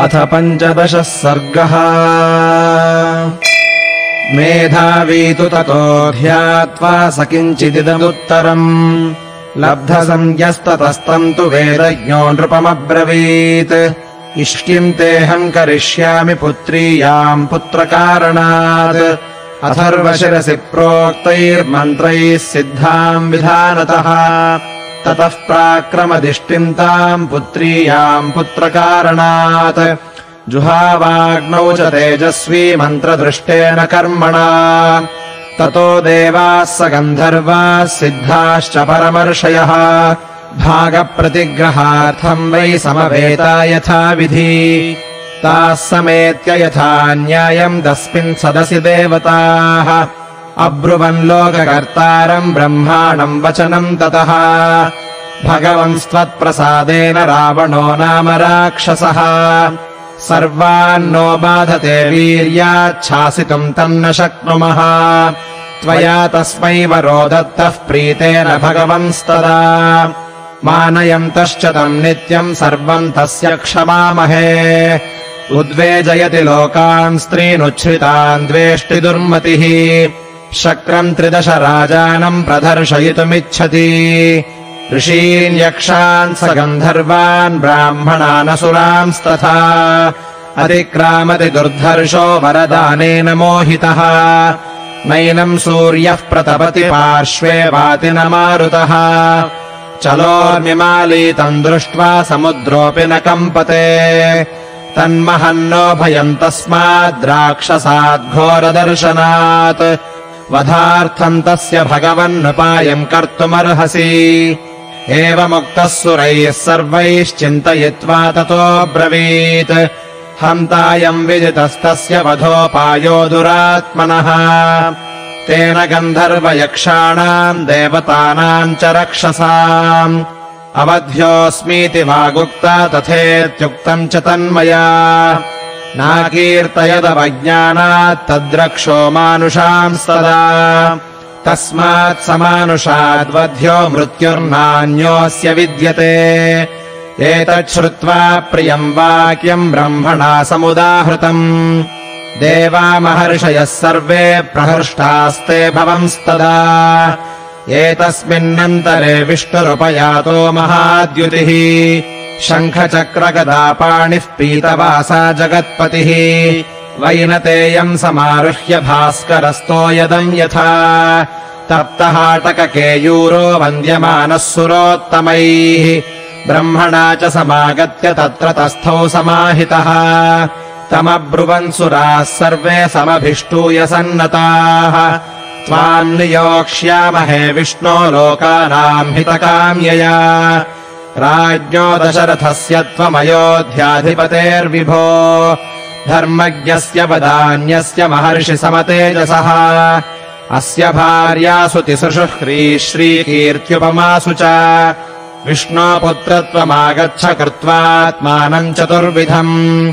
अथ पञ्चदशः सर्गः। मेधावी तु ततो ध्यात्वा स किञ्चिदिदमुत्तरम्। लब्धसंज्ञस्ततस्तम् तु वेदज्ञो नृपमब्रवीत्। इष्टिम् तेऽहम् करिष्यामि पुत्रीयाम् पुत्रकारणात्। अथर्वशिरसि प्रोक्तैर्मन्त्रैः सिद्धाम् विधानतः ततः प्राक्रमदिष्टिम् ताम् पुत्रीयाम् पुत्रकारणात्। जुहावाग्नौ च तेजस्वी मन्त्रदृष्टेन कर्मणा। ततो देवाः स गन्धर्वाः सिद्धाश्च परमर्षयः। भागप्रतिग्रहार्थम् वै समवेता यथाविधि। ताः समेत्य यथा न्यायम् तस्मिन् सदसि देवताः अब्रुवन् लोककर्तारम् ब्रह्माणम् वचनम् ततः। भगवंस्त्वत्प्रसादेन रावणो नाम राक्षसः। सर्वान्नो बाधते वीर्याच्छासितुम् तन्न शक्नुमः। त्वया तस्मै वरो दत्तः प्रीतेन भगवंस्तदा। मानयन्तश्च तम् नित्यम् सर्वम् तस्य क्षमामहे। उद्वेजयति लोकान् स्त्रीनुच्छ्रितान् द्वेष्टि दुर्मतिः शक्रम् त्रिदश राजानम् प्रदर्शयितुमिच्छति। ऋषीन् यक्षान् स गन्धर्वान् ब्राह्मणानसुरांस्तथा। अतिक्रामति दुर्धर्षो वरदानेन मोहितः। नैनम् सूर्यः प्रतपति पार्श्वे वाति न मारुतः। चलोर्मिमालीतम् दृष्ट्वा समुद्रोऽपि न कम्पते। तन्महन्नो भयम् तस्माद्राक्षसाद्घोरदर्शनात् वधार्थम् तस्य भगवन्नुपायम् कर्तुमर्हसि। एवमुक्तः सुरैः सर्वैश्चिन्तयित्वा ततोऽब्रवीत् हन्तायम् विदितस्तस्य वधोपायो दुरात्मनः। तेन गन्धर्वयक्षाणाम् देवतानाम् च रक्षसाम्। अवध्योऽस्मीति वागुक्ता तथेत्युक्तम् च तन्मया नाकीर्तयदवज्ञानात् तद्रक्षो मानुषांस्तदा तस्मात् समानुषाद्वध्यो मृत्युर्नान्योऽस्य विद्यते। एतच्छ्रुत्वा प्रियम् वाक्यम् ब्रह्मणा समुदाहृतम्। देवा महर्षयः सर्वे प्रहृष्टास्ते भवंस्तदा। एतस्मिन्नन्तरे विष्णुरुपयातो महाद्युतिः शङ्खचक्रगदापाणिः पीतवासा जगत्पतिः। वैनतेयम् समारुह्य भास्करस्तो यदम् यथा। तप्तहाटककेयूरो वन्द्यमानः सुरोत्तमैः। ब्रह्मणा च समागत्य तत्र तस्थौ समाहितः। तमब्रुवन् सुराः सर्वे समभिष्टूय सन्नताः। त्वाम् नियोक्ष्यामहे विष्णो लोकानाम् हितकाम्यया राज्ञो दशरथस्य त्वमयोध्याधिपतेर्विभो धर्मज्ञस्य वदान्यस्य महर्षि समतेजसः। अस्य भार्यासु तिसृषुः श्रीकीर्त्युपमासु च। विष्णो पुत्रत्वमागच्छ कृत्वात्मानम् चतुर्विधम्।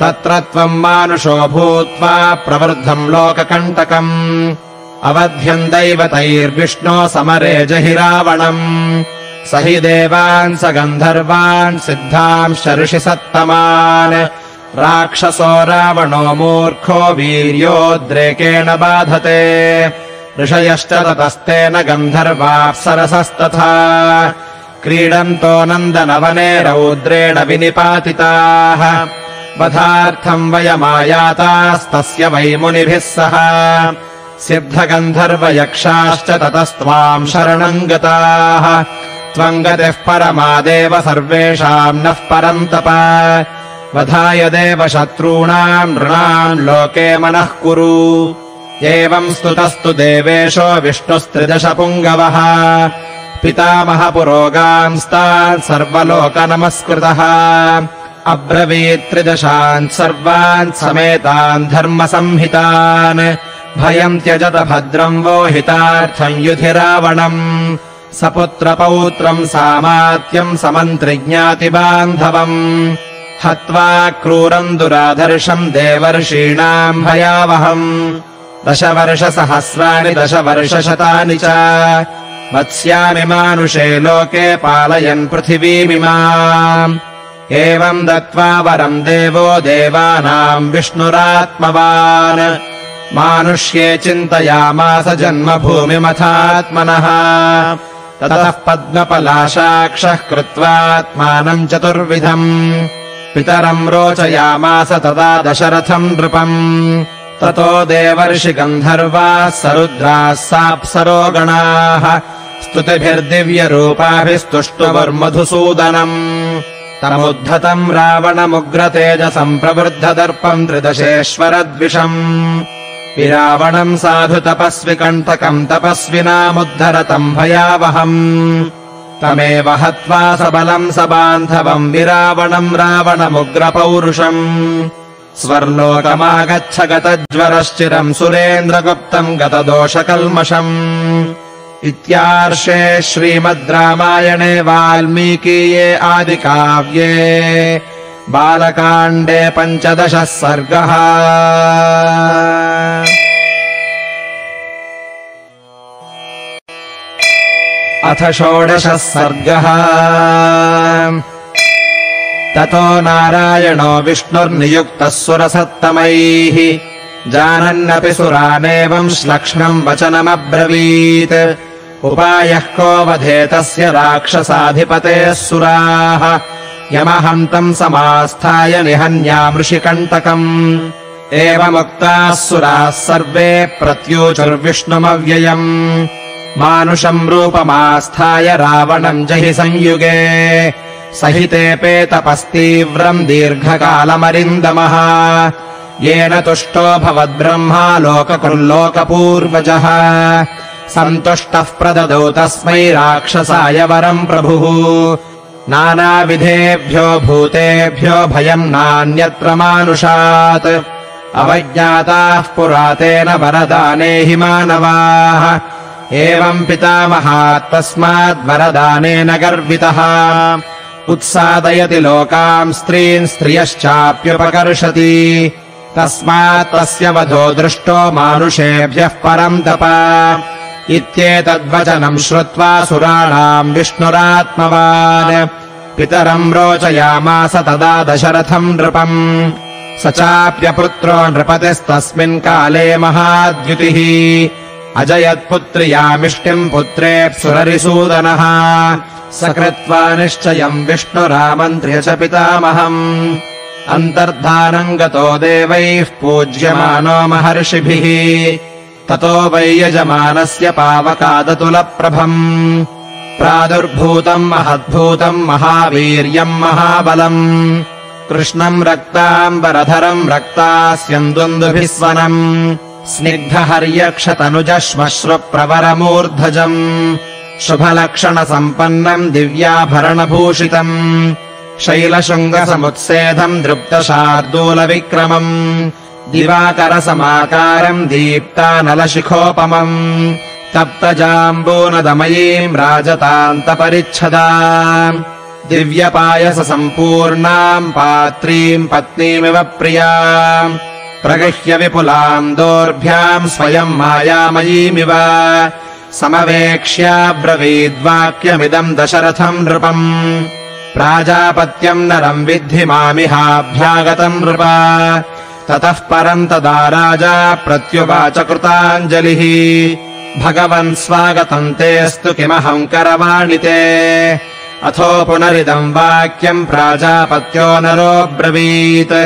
तत्र त्वम् मानुषो भूत्वा प्रवृद्धम् लोककण्टकम्। अवध्यम् दैवतैर्विष्णो समरे जहि रावणम् स हि देवान् स गन्धर्वान् सिद्धांश्च ऋषिसत्तमान् राक्षसो रावणो मूर्खो वीर्योद्रेकेण बाधते। ऋषयश्च ततस्तेन गन्धर्वाप्सरसस्तथा क्रीडन्तो नन्दनवने रौद्रेण विनिपातिताः। वधार्थम् वयमायातास्तस्य वै मुनिभिः सह। सिद्धगन्धर्वयक्षाश्च ततस्त्वाम् शरणम् गताः त्वम् गतिः परमादेव सर्वेषाम् नः परम् तप वधाय देव शत्रूणाम् नृणाम् लोके मनः कुरु। एवम् स्तुतस्तु देवेशो विष्णुस्त्रिदश पुङ्गवः पितामहपुरोगांस्तान् सर्वलोकनमस्कृतः। अब्रवीत्रिदशान् सर्वान् समेतान् धर्मसंहितान्। भयम् त्यजत भद्रम् वो हितार्थम् युधि रावणम् सपुत्रपौत्रम् सामात्यम् समन्त्रिज्ञातिबान्धवम्। हत्वा क्रूरम् दुराधर्षम् देवर्षीणाम् भयावहम्। दशवर्षसहस्राणि दशवर्षशतानि च। वत्स्यामि मानुषे लोके पालयन् पृथिवीमिमाम्। एवम् दत्त्वा वरम् देवो देवानाम् विष्णुरात्मवान्। मानुष्ये चिन्तयामास जन्मभूमिमथात्मनः ततः पद्मपलाशाक्षः कृत्वात्मानम् चतुर्विधम्। पितरम् रोचयामास तदा दशरथम् नृपम्। ततो देवर्षि गन्धर्वाः सरुद्राः साप्सरो गणाः स्तुतिभिर्दिव्यरूपाभिस्तुष्टुवर्मधुसूदनम्। तमुद्धतम् रावणमुग्रतेजसम् प्रवृद्धदर्पम् त्रिदशेश्वरद्विषम् विरावणम् साधु तपस्वि कण्टकम् तपस्विनामुद्धरतम् भयावहम्। तमेव हत्वा सबलम् सबान्धवम् विरावणम् रावणमुग्रपौरुषम्। स्वर्लोकमागच्छ गतज्वरश्चिरम् सुरेन्द्रगुप्तम् गतदोषकल्मषम्। इत्यार्षे श्रीमद् रामायणे वाल्मीकीये आदिकाव्ये बालकाण्डे पञ्चदशः सर्गः। अथ षोडशः सर्गः। ततो नारायणो विष्णुर्नियुक्तः सुरसत्तमैः। जानन्नपि सुरानेवम् श्लक्ष्णम् वचनमब्रवीत्। उपायः को वधेतस्य राक्षसाधिपतेः सुराः यमहन्तम् समास्थाय निहन्यामृषिकण्टकम् एवमुक्ताः सुराः सर्वे प्रत्यूचुर्विष्णुमव्ययम्। मानुषम् रूपमास्थाय रावणम् जहि संयुगे। सहितेऽपे तपस्तीव्रम् दीर्घकालमरिन्दमः। येन तुष्टो भवद्ब्रह्मा लोककृल्लोकपूर्वजः। सन्तुष्टः प्रददौ तस्मै राक्षसाय वरम् प्रभुः नानाविधेभ्यो भूतेभ्यो भयम् नान्यत्र मानुषात् अवज्ञाताः पुरातेन वरदाने हि मानवाः। एवम् पितामहात् तस्माद्वरदानेन गर्वितः। उत्सादयति लोकाम् स्त्रीन् स्त्रियश्चाप्युपकर्षति। तस्मात् तस्य वधो दृष्टो मानुषेभ्यः परम् तप इत्येतद्वचनम् श्रुत्वा सुराणाम् विष्णुरात्मवान्। पितरम् रोचयामास तदा दशरथम् नृपम्। स चाप्यपुत्रो नृपतिस्तस्मिन् काले महाद्युतिः। अजयत्पुत्र्यामिष्टिम् पुत्रेऽप्सुररिसूदनः स कृत्वा निश्चयम् विष्णुरामन्त्र्य च पितामहम्। अन्तर्धानम् गतो देवैः पूज्यमानो महर्षिभिः ततो वै यजमानस्य पावकादतुलप्रभम्। प्रादुर्भूतम् महद्भूतम् महावीर्यम् महाबलम्। कृष्णम् रक्ताम्बरधरम् रक्तास्यन्दुन्दुभिः स्वनम्। स्निग्धहर्यक्षतनुजश्मश्रुप्रवरमूर्धजम्। शुभलक्षणसम्पन्नम् दिव्याभरणभूषितम्। शैलशृङ्गसमुत्सेधम् दृप्तशार्दूलविक्रमम् दिवाकरसमाकारम् दीप्तानलशिखोपमम् तप्तजाम्बूनदमयीम् राजतान्तपरिच्छदा दिव्यपायससम्पूर्णाम् पात्रीम् पत्नीमिव प्रिया प्रगह्य विपुलाम् दोर्भ्याम् स्वयम् मायामयीमिव समवेक्ष्याब्रवीद्वाक्यमिदम् दशरथम् नृपम् प्राजापत्यम् नरम् विद्धि मामिहाभ्यागतम् नृप ततः परम् तदा राजा प्रत्युवाच कृताञ्जलिः भगवन् स्वागतम् तेऽस्तु किमहम् करवाणि ते अथो पुनरिदम् वाक्यम् प्राजापत्यो नरोऽब्रवीत्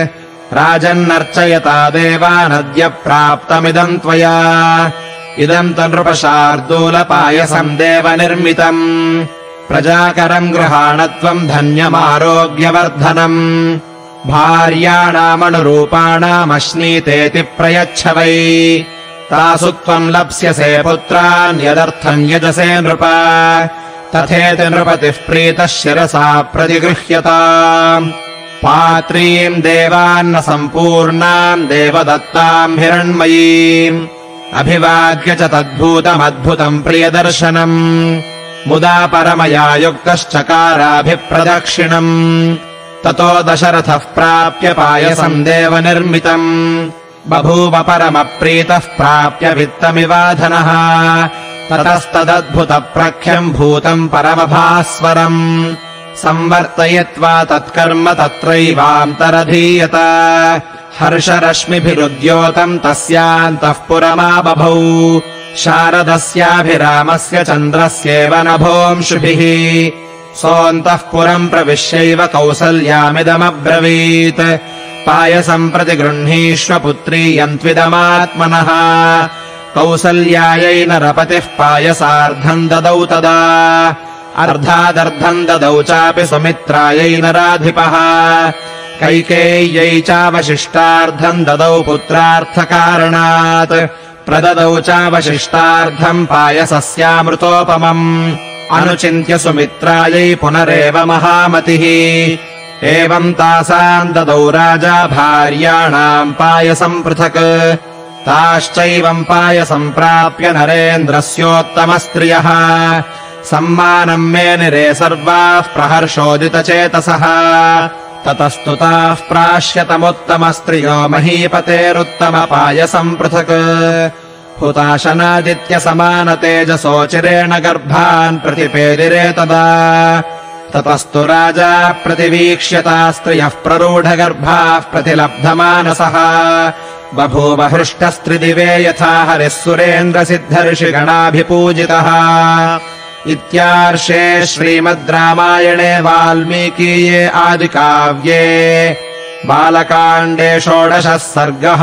राजन्नर्चयता देवानद्य प्राप्तमिदम् त्वया। इदम् तु देवनिर्मितम्। प्रजाकरम् गृहाणत्वम् धन्यमारोग्यवर्धनम् भार्याणामनुरूपाणामश्नीतेति प्रयच्छ वै। तासु त्वम् लप्स्यसे पुत्रान् यदर्थम् यजसे नृप। तथेति नृपतिः प्रीतः शिरसा प्रतिगृह्यता। पात्रीम् देवान्न सम्पूर्णाम् देवदत्ताम् हिरण्मयीम्। अभिवाद्य च तद्भूतमद्भुतम् प्रियदर्शनम्। मुदा परमया युक्तश्चकाराभिप्रदक्षिणम् ततो दशरथः प्राप्य पायसम् देवनिर्मितम्। बभूव परमप्रीतः प्राप्य वित्तमिवाधनः। ततस्तदद्भुतप्रख्यम् भूतम् परमभास्वरम्। संवर्तयित्वा तत्कर्म तत्रैवान्तरधीयत। हर्षरश्मिभिरुद्योतम् तस्यान्तः पुरमाबभौ शारदस्याभिरामस्य चन्द्रस्येव नभोंशुभिः सोऽन्तः पुरम् प्रविश्यैव कौसल्यामिदमब्रवीत्। पायसम् प्रति गृह्णीष्व पुत्री यन्त्विदमात्मनः। कौसल्यायै नरपतिः पायसार्धम् ददौ तदा। अर्धादर्धम् ददौ चापि सुमित्रायै नराधिपः। कैकेय्यै चावशिष्टार्धम् ददौ पुत्रार्थकारणात्। प्रददौ चावशिष्टार्धम् पायसस्यामृतोपमम् अनुचिन्त्य सुमित्रायै पुनरेव महामतिः। एवम् तासाम् ददौ राजा भार्याणाम् पायसम् पृथक्। ताश्चैवम् पायसम् प्राप्य नरेन्द्रस्योत्तमस्त्रियः। सम्मानम् मे निरे सर्वाः प्रहर्षोदितचेतसः। ततस्तु ताः प्राश्यतमुत्तमस्त्रियो महीपतेरुत्तमपायसम् पृथक् हुताशनादित्यसमानतेजसोचिरेण गर्भान् प्रतिपेदिरे तदा। ततस्तु राजा प्रतिवीक्ष्यता स्त्रियः प्ररूढगर्भाः प्रतिलब्धमानसः। बभूव हृष्टस्त्रिदिवे यथा हरिः सुरेन्द्रसिद्धर्षिगणाभिपूजितः। इत्यार्षे श्रीमद् रामायणे वाल्मीकीये आदिकाव्ये बालकाण्डे षोडशः सर्गः